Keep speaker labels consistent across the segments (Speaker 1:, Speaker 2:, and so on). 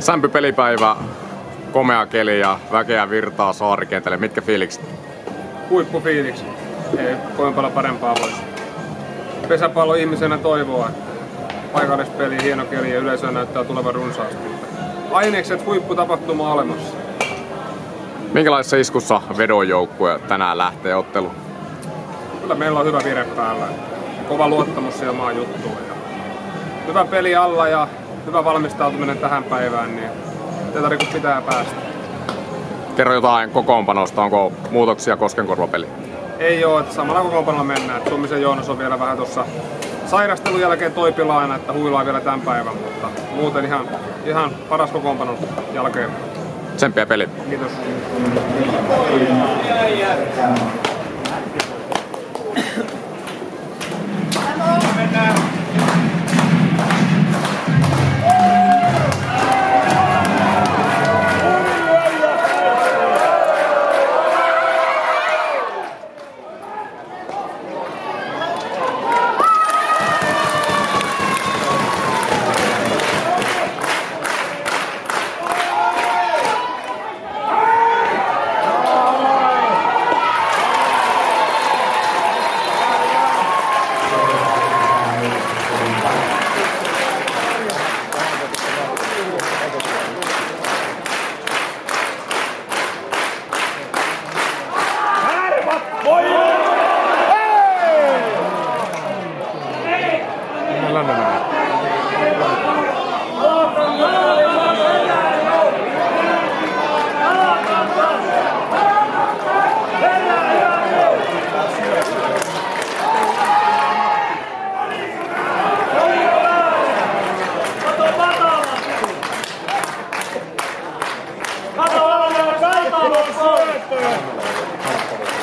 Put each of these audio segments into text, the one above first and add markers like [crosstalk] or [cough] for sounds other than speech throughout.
Speaker 1: Sämpy pelipäivä, komea keli ja väkeä virtaa saarikentälle. Mitkä fiilikset?
Speaker 2: Huippufiiliksi. Ei kovin paljon parempaa voisi. Pesäpallo ihmisenä toivoa. Paikallispeli, hieno keli ja yleisö näyttää tulevan runsaasti. Ainekset huipputapahtuma olemassa.
Speaker 1: Minkälaisessa iskussa vedonjoukkue tänään lähtee otteluun?
Speaker 2: Kyllä meillä on hyvä vire päällä. Kova luottamus siellä maan juttuun. Ja hyvä peli alla ja hyvä valmistautuminen tähän päivään, niin tätä kun pitää päästä.
Speaker 1: Kerro jotain kokoonpanosta, onko muutoksia Koskenkorvapeli?
Speaker 2: Ei oo, että samalla kokoonpanolla mennään. Summisen Joonas on vielä vähän tuossa sairastelun jälkeen toipilaana, että huilaa vielä tämän päivän, mutta muuten ihan, ihan paras kokoonpano jälkeen.
Speaker 1: Tsemppiä peli.
Speaker 2: Kiitos.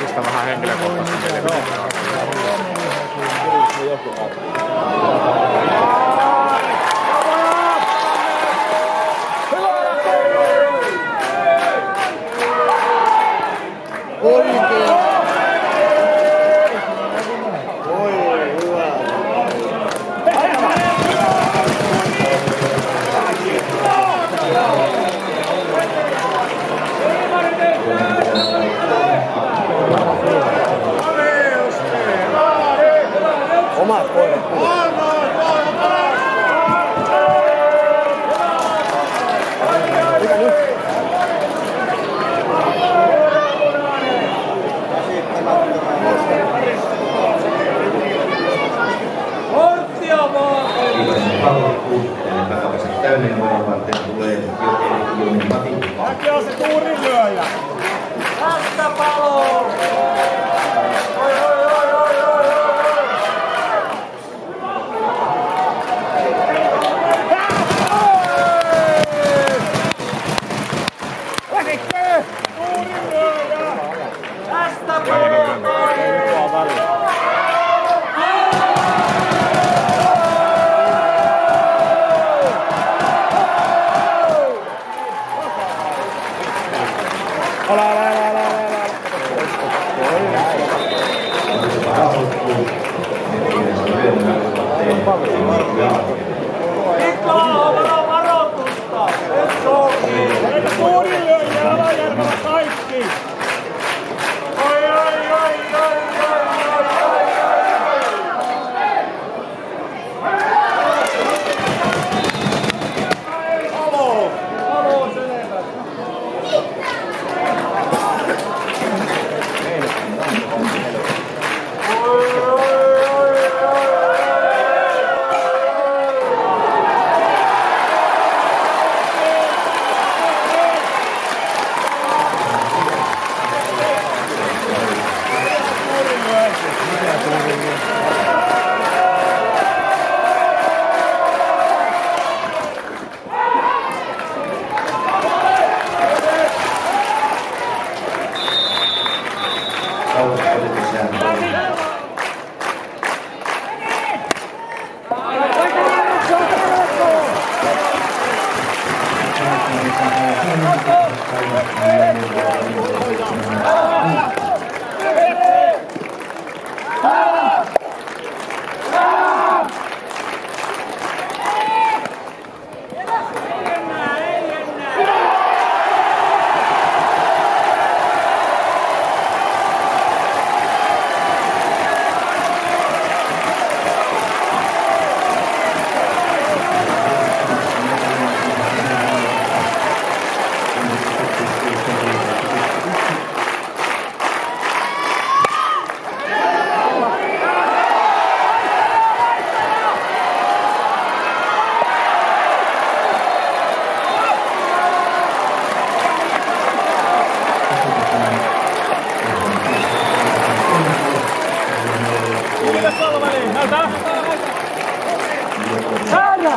Speaker 1: Pistä vähän henkilökohtaisesti.
Speaker 3: Holy
Speaker 4: Let's go. Cara!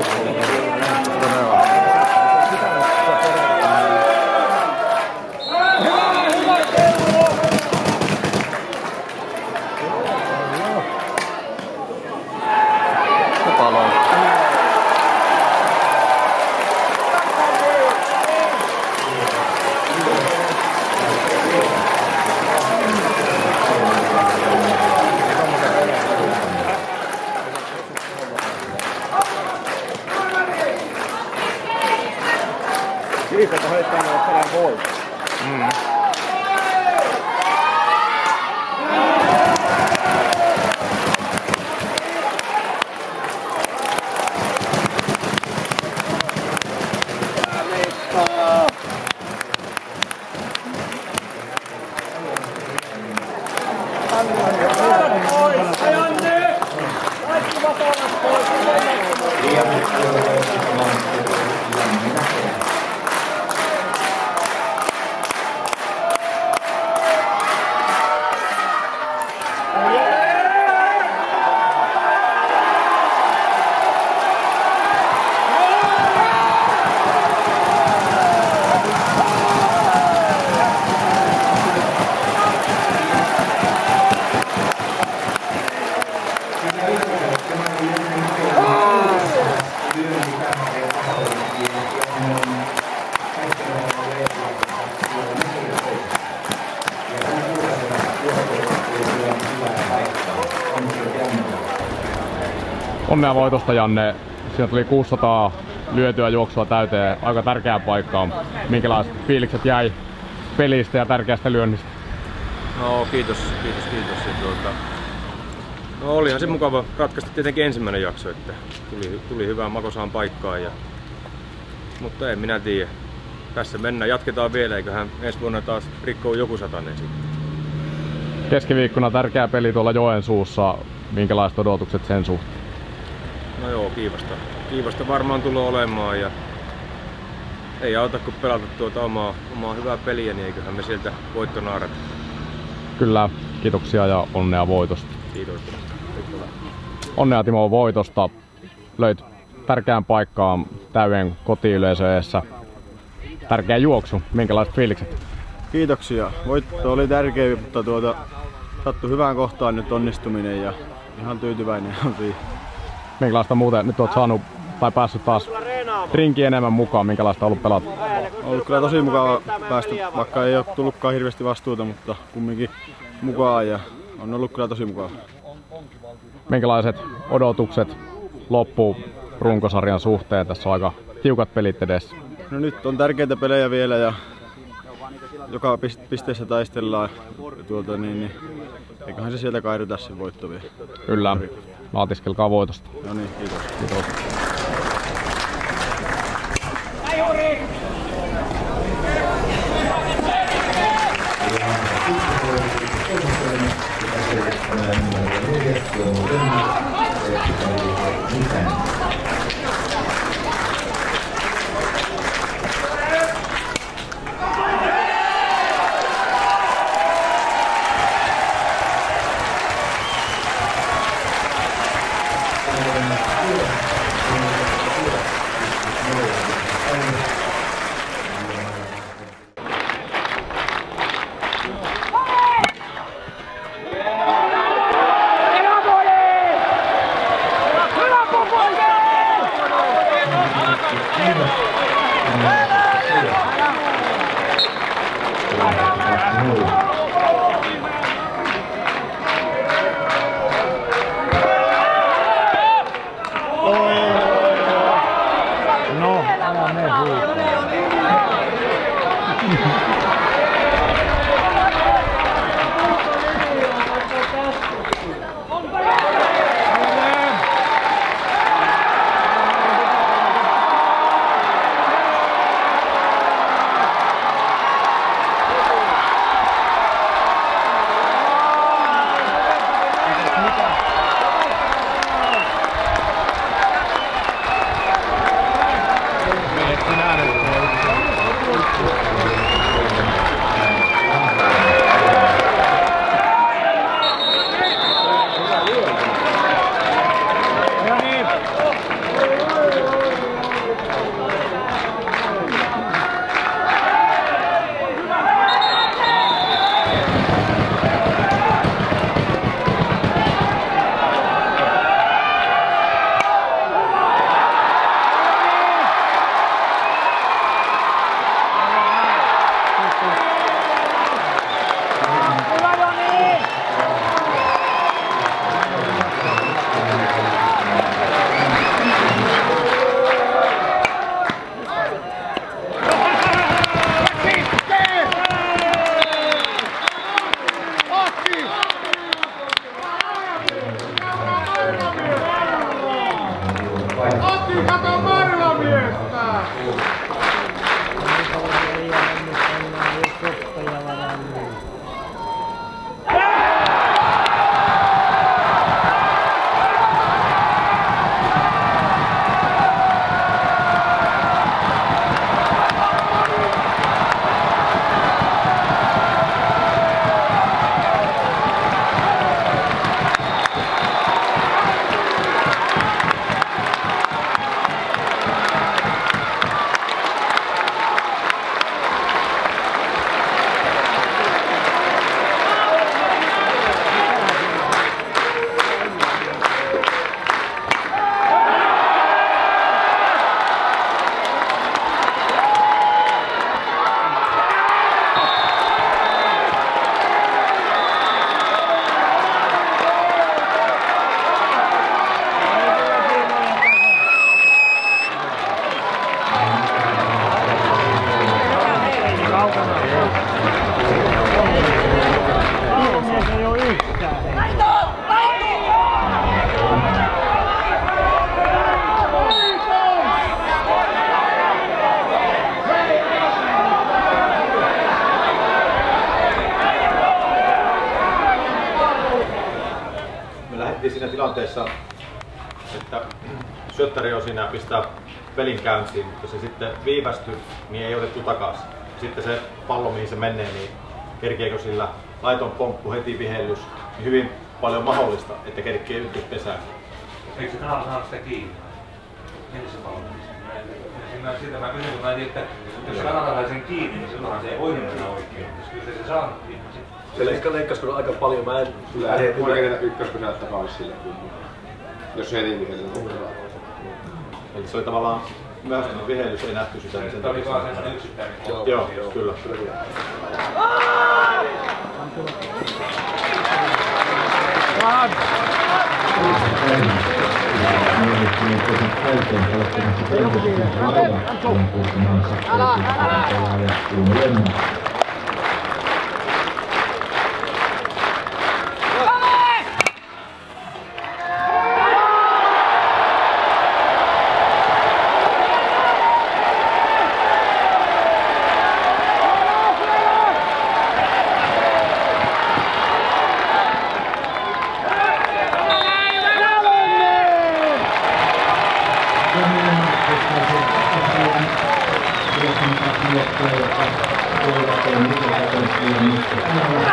Speaker 4: Tchau. thing and
Speaker 3: put on board. Mm. Mm-hmm.
Speaker 1: Onnea voitosta Janne. Siinä tuli 600 lyötyä juoksua täyteen. Aika tärkeään paikkaan. Minkälaiset fiilikset jäi pelistä ja tärkeästä lyönnistä?
Speaker 5: No kiitos, kiitos, kiitos. Ja tuota, no olihan se mukava ratkaista tietenkin ensimmäinen jakso, että tuli, tuli hyvään makosaan paikkaan. Ja, mutta en minä tiedä. Tässä mennään, jatketaan vielä, eiköhän ensi vuonna taas rikkoo joku satanen sitten.
Speaker 1: Keskiviikkona tärkeä peli tuolla Joensuussa. Minkälaiset odotukset sen suhteen?
Speaker 5: No joo, kiivasta. Kiivasta varmaan tulee olemaan ja ei auta kun pelata tuota omaa, omaa hyvää peliä, niin eiköhän me sieltä voitto naarata.
Speaker 1: Kyllä, kiitoksia ja onnea voitosta.
Speaker 5: Kiitos.
Speaker 1: Onnea Timo voitosta. Löit tärkeään paikkaan täyden kotiyleisö eessä. Tärkeä juoksu. Minkälaiset fiilikset?
Speaker 6: Kiitoksia. Voitto oli tärkeä, mutta tuota, sattui hyvään kohtaan nyt onnistuminen ja ihan tyytyväinen on siihen.
Speaker 1: Minkälaista muuten nyt oot saanut tai päässyt taas rinki enemmän mukaan? Minkälaista on ollut pelata?
Speaker 6: On ollut kyllä tosi mukava päästä, vaikka ei ole tullutkaan hirveästi vastuuta, mutta kumminkin mukaan ja on ollut kyllä tosi mukava.
Speaker 1: Minkälaiset odotukset loppu runkosarjan suhteen? Tässä on aika tiukat pelit edessä.
Speaker 6: No nyt on tärkeitä pelejä vielä ja joka pist- pisteessä taistellaan. Tuota, niin, niin, eiköhän se sieltä kairita se voitto vielä.
Speaker 1: Kyllä. Laatiskelkaa voitosta.
Speaker 6: No niin, kiitos.
Speaker 1: Kiitos.
Speaker 7: Syöttäri on siinä pistää pelin käyntiin, mutta se sitten viivästyi, niin ei otettu takaisin. Sitten se pallo, mihin se menee, niin kerkeekö sillä laiton pomppu heti vihellys, niin hyvin paljon mahdollista, että kerkee ykköspesään.
Speaker 8: Eikö se kanava saanut sitä kiinni? Miten se pallo meni? Mä en. Mä siitä mä kysyn, kun mä en tiedä, että jos se kanava sai sen kiinni, niin silloinhan se ei voinut mennä oikein. Kyllä se se saanut kiinni.
Speaker 9: Se leikka leikkasi kyllä aika paljon. Mä en
Speaker 2: Kyllä, oikein ykköspesä tapauksessa sille kyllä. Jos se heti niin se
Speaker 7: Eli se oli tavallaan myöhästynyt vihellys, ei nähty sitä, niin sen
Speaker 8: Tämä oli
Speaker 7: takia
Speaker 8: vaan
Speaker 7: se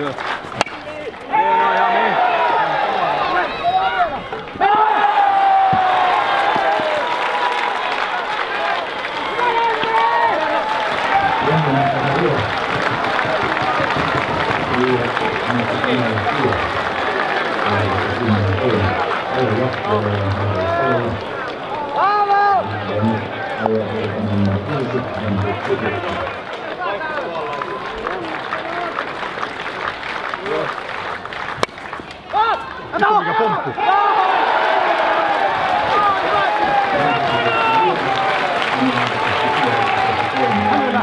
Speaker 8: Yok. Yksittäinen
Speaker 7: Joo,
Speaker 8: kohtaus.
Speaker 7: joo, kyllä.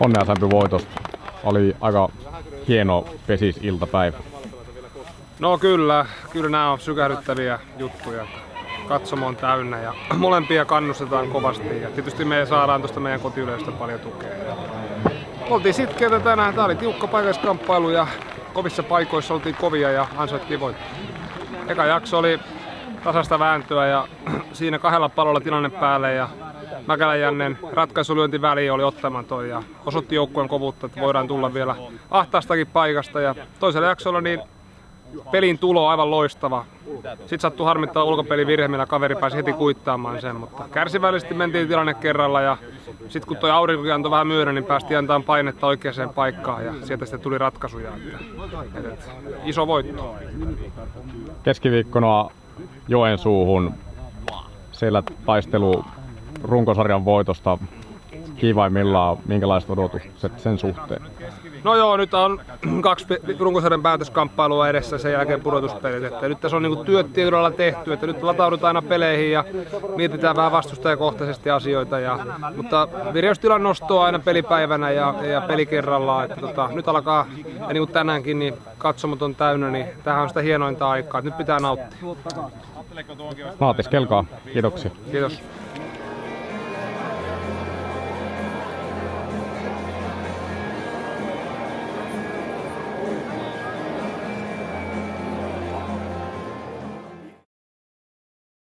Speaker 1: Onnea Sämpy voitosta. Oli aika hieno pesis iltapäivä.
Speaker 2: No kyllä, kyllä nämä on sykähdyttäviä juttuja. Katsomo on täynnä ja [clears throat] molempia kannustetaan kovasti ja tietysti me saadaan tuosta meidän kotiyleisöstä paljon tukea. Ja oltiin sitkeitä tänään, tää oli tiukka paikalliskamppailu ja kovissa paikoissa oltiin kovia ja ansaittiin voitto. Eka jakso oli tasasta vääntöä ja [clears throat] siinä kahdella pallolla tilanne päälle ja Mäkälän Jannen ratkaisulyöntiväli oli ottamaton ja osoitti joukkueen kovuutta, että voidaan tulla vielä ahtaastakin paikasta. Ja toisella jaksolla niin pelin tulo on aivan loistava. Sitten sattui harmittaa ulkopelivirhe, millä kaveri pääsi heti kuittaamaan sen, mutta kärsivällisesti mentiin tilanne kerralla ja sitten kun tuo aurinko antoi vähän myöden, niin päästiin antamaan painetta oikeaan paikkaan ja sieltä sitten tuli ratkaisuja. Että, että, iso voitto.
Speaker 1: Keskiviikkona Joensuuhun. Siellä taistelu runkosarjan voitosta kivaimmillaan. Minkälaiset odotukset sen suhteen?
Speaker 2: No joo, nyt on [clears throat] kaksi runkosarjan päätöskamppailua edessä sen jälkeen pudotuspelit. Että nyt tässä on niinku työt tehty, että nyt lataudutaan aina peleihin ja mietitään vähän vastustajakohtaisesti asioita. Ja, mutta vireystilan nostoa aina pelipäivänä ja, ja peli kerrallaan. Että tota, nyt alkaa, ja niin kuin tänäänkin, niin katsomot on täynnä, niin tähän on sitä hienointa aikaa. Nyt pitää nauttia.
Speaker 1: Naatiskelkaa. Kiitoksia.
Speaker 2: Kiitos.